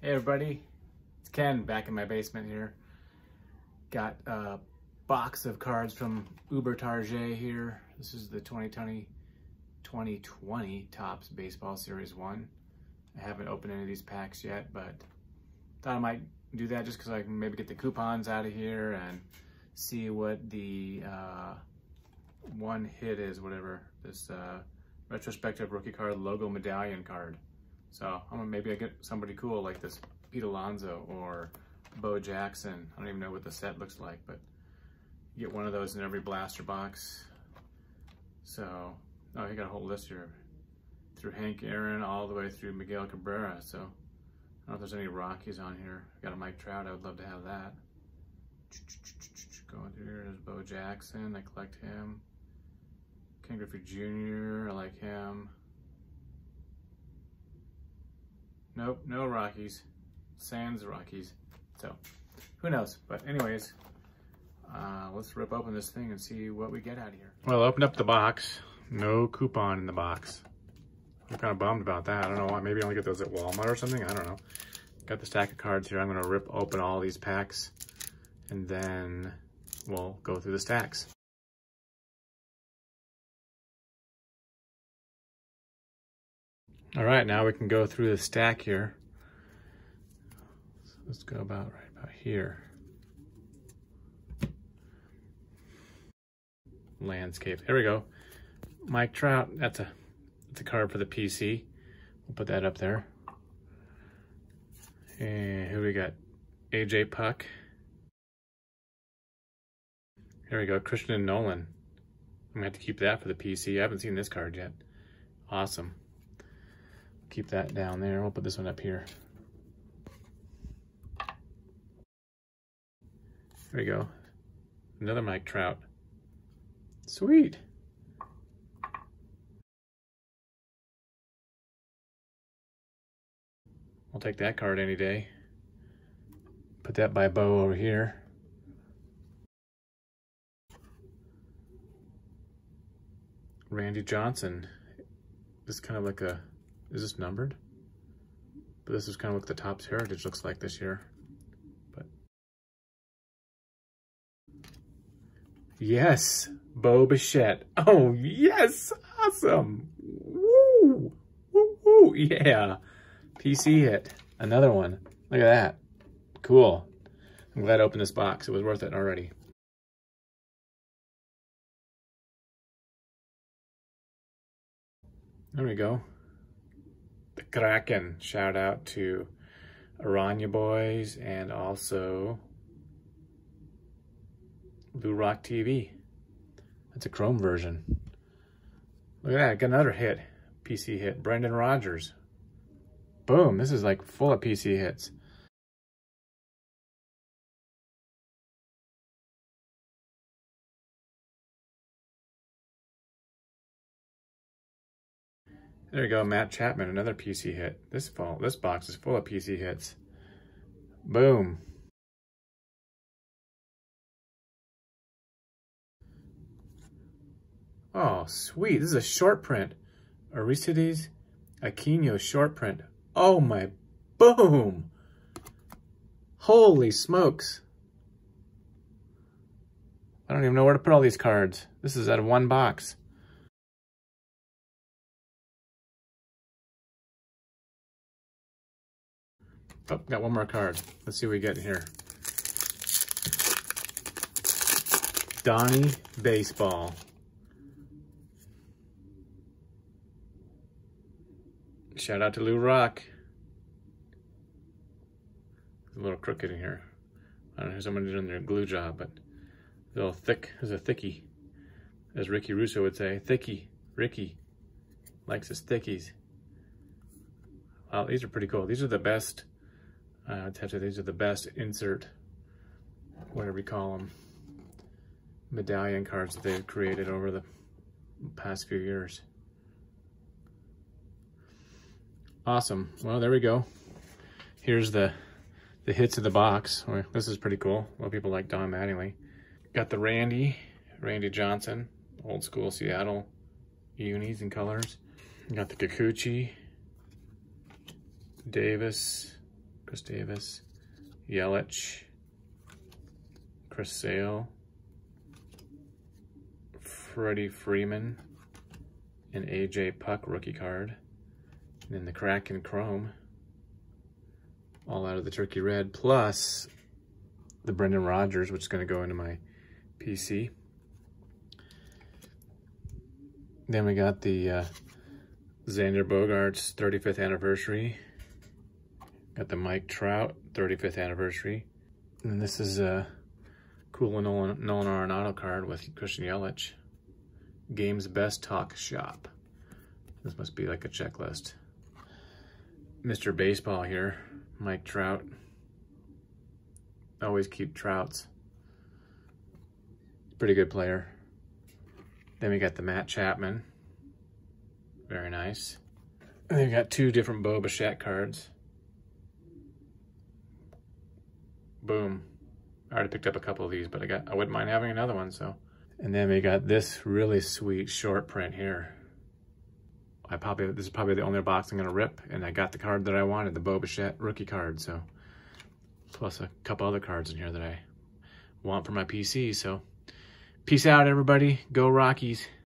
Hey everybody, it's Ken back in my basement here. Got a box of cards from Uber Target here. This is the 2020 2020 Topps Baseball Series 1. I haven't opened any of these packs yet, but thought I might do that just because I can maybe get the coupons out of here and see what the uh, one hit is, whatever. This uh, retrospective rookie card logo medallion card. So I'm gonna maybe I get somebody cool like this Pete Alonso or Bo Jackson. I don't even know what the set looks like, but you get one of those in every blaster box. So, oh, you got a whole list here. Through Hank Aaron all the way through Miguel Cabrera. So, I don't know if there's any Rockies on here. I got a Mike Trout, I would love to have that. Going through here, there's Bo Jackson, I collect him. Ken Griffey Jr., I like him. Nope, no Rockies. Sans Rockies. So, who knows? But anyways, uh, let's rip open this thing and see what we get out of here. Well, open up the box. No coupon in the box. I'm kind of bummed about that. I don't know why. Maybe I only get those at Walmart or something. I don't know. Got the stack of cards here. I'm going to rip open all these packs and then we'll go through the stacks. All right, now we can go through the stack here. So let's go about right about here. Landscape, there we go. Mike Trout, that's a, that's a card for the PC. We'll put that up there. And here we got? AJ Puk. Here we go, Christian Nolan. I'm gonna have to keep that for the PC. I haven't seen this card yet. Awesome keep that down there. We'll put this one up here. There we go. Another Mike Trout. Sweet. I'll take that card any day. Put that by Bo over here. Randy Johnson. Is kind of like a is this numbered? But this is kind of what the Topps Heritage looks like this year. But Yes, Bo Bichette. Oh, yes, awesome. Woo, woo, woo, yeah. PC hit, another one. Look at that, cool. I'm glad I opened this box. It was worth it already. There we go Kraken. Shout out to Aranya Boys and also Blue Rock TV. That's a Chrome version. Look at that, got another hit, PC hit. Brendan Rodgers. Boom, this is like full of PC hits. There you go, Matt Chapman, another PC hit. This fall, this box is full of PC hits. Boom. Oh, sweet. This is a short print. Aristides Aquino short print. Oh my, boom. Holy smokes. I don't even know where to put all these cards. This is out of one box. Oh, got one more card. Let's see what we get here. Donnie Baseball. Shout out to Lou Rock. a little crooked in here. I don't know, if someone doing their glue job, but a little thick is a thickie. As Ricky Russo would say, thicky, Ricky likes his thickies. Wow, these are pretty cool. These are the best uh, Tetra, these are the best insert, whatever you call them, medallion cards that they've created over the past few years. Awesome. Well, there we go. Here's the the hits of the box. This is pretty cool. A lot of people like Don Mattingly. Got the Randy, Randy Johnson, old school Seattle unis and colors. Got the Kikuchi, Davis, Chris Davis, Yelich, Chris Sale, Freddie Freeman, and AJ Puk rookie card. And then the crack Kraken Chrome, all out of the Turkey Red, plus the Brendan Rodgers, which is going to go into my PC. Then we got the uh, Xander Bogaerts 35th anniversary. Got the Mike Trout 35th anniversary. And this is a cool Nolan, Nolan Arenado card with Christian Yelich. Game's Best Talk Shop. This must be like a checklist. Mr. Baseball here, Mike Trout. Always keep Trouts. Pretty good player. Then we got the Matt Chapman. Very nice. And then we got two different Bo Bichette cards. Boom. I already picked up a couple of these, but I got I wouldn't mind having another one, so. And then we got this really sweet short print here. I probably, this is probably the only box I'm gonna rip, and I got the card that I wanted, the Bo Bichette rookie card, so. Plus a couple other cards in here that I want for my PC, so. Peace out, everybody. Go Rockies.